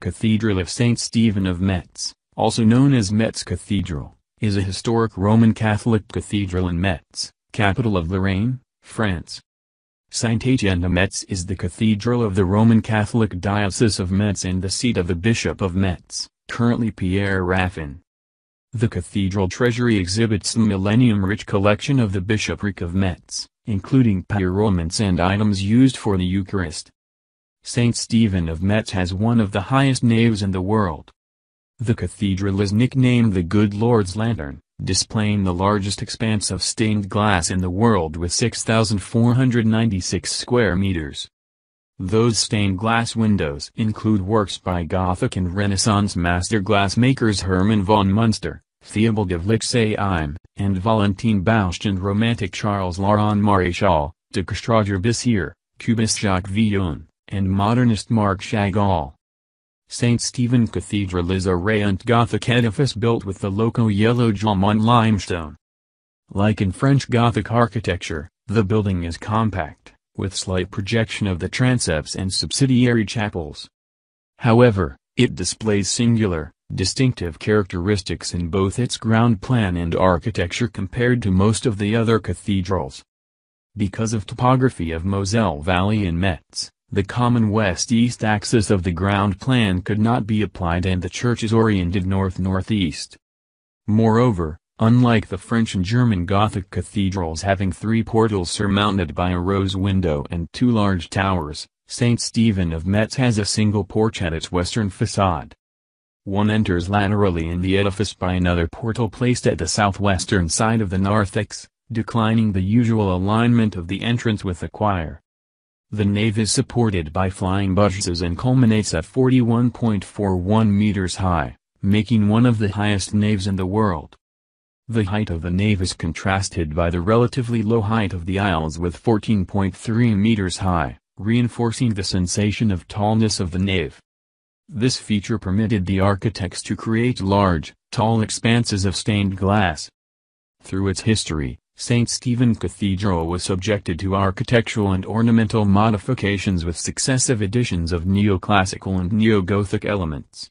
Cathedral of St. Stephen of Metz, also known as Metz Cathedral, is a historic Roman Catholic cathedral in Metz, capital of Lorraine, France. Saint-Étienne de Metz is the cathedral of the Roman Catholic Diocese of Metz and the seat of the Bishop of Metz, currently Pierre Raffin. The cathedral treasury exhibits a millennium-rich collection of the Bishopric of Metz, including paraments and items used for the Eucharist. St. Stephen of Metz has one of the highest naves in the world. The cathedral is nicknamed the Good Lord's Lantern, displaying the largest expanse of stained glass in the world with 6,496 square meters. Those stained glass windows include works by Gothic and Renaissance master glassmakers Hermann von Munster, Theobald of Lixheim, and Valentine Bousch and Romantic Charles Laurent Maréchal, tachist Roger Bissière, Cubist Jacques Villon, and modernist Marc Chagall. St. Stephen Cathedral is a rayonnant Gothic edifice built with the local yellow Jaumont limestone. Like in French Gothic architecture, the building is compact, with slight projection of the transepts and subsidiary chapels. However, it displays singular, distinctive characteristics in both its ground plan and architecture compared to most of the other cathedrals. Because of topography of Moselle Valley in Metz, the common west-east axis of the ground plan could not be applied and the church is oriented north-northeast. Moreover, unlike the French and German Gothic cathedrals having three portals surmounted by a rose window and two large towers, St. Stephen of Metz has a single porch at its western facade. One enters laterally in the edifice by another portal placed at the southwestern side of the narthex, declining the usual alignment of the entrance with the choir. The nave is supported by flying buttresses and culminates at 41.41 meters high, making one of the highest naves in the world. The height of the nave is contrasted by the relatively low height of the aisles with 14.3 meters high, reinforcing the sensation of tallness of the nave. This feature permitted the architects to create large, tall expanses of stained glass. Through its history, St. Stephen Cathedral was subjected to architectural and ornamental modifications with successive additions of neoclassical and neo-Gothic elements.